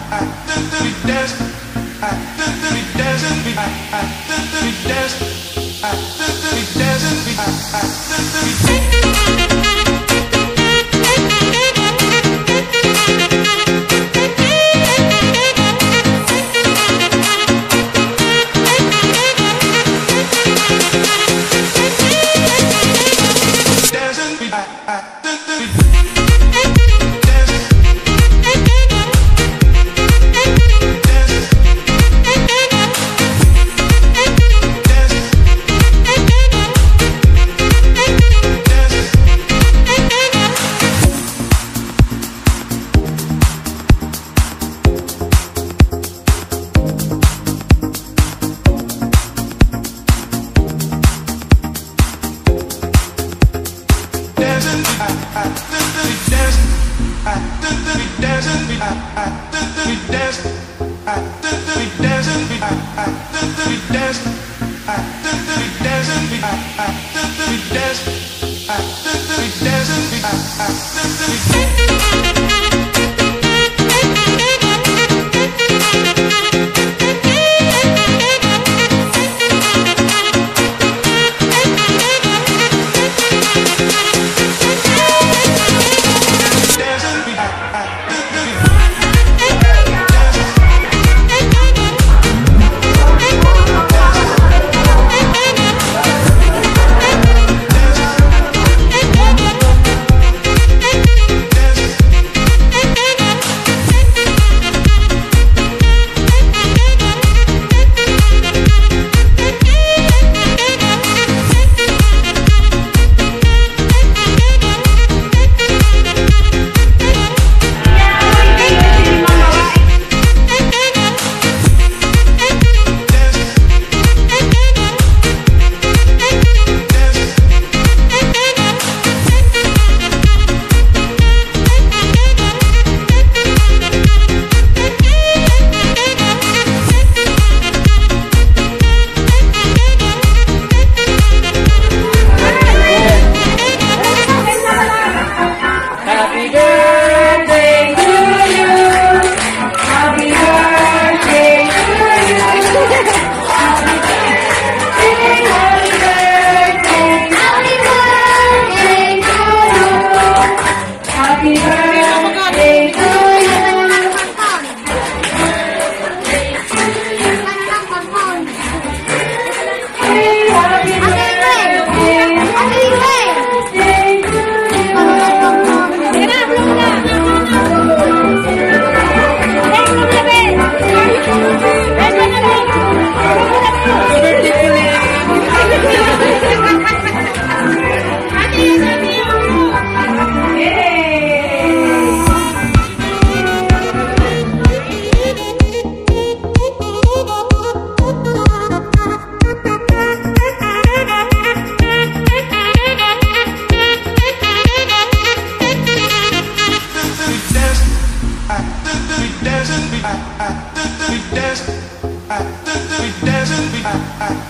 We dance, we dance, we dance. I, I, I. I, I.